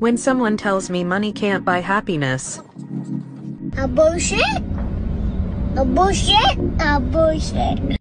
When someone tells me money can't buy happiness, A bullshit? A bullshit? A bullshit.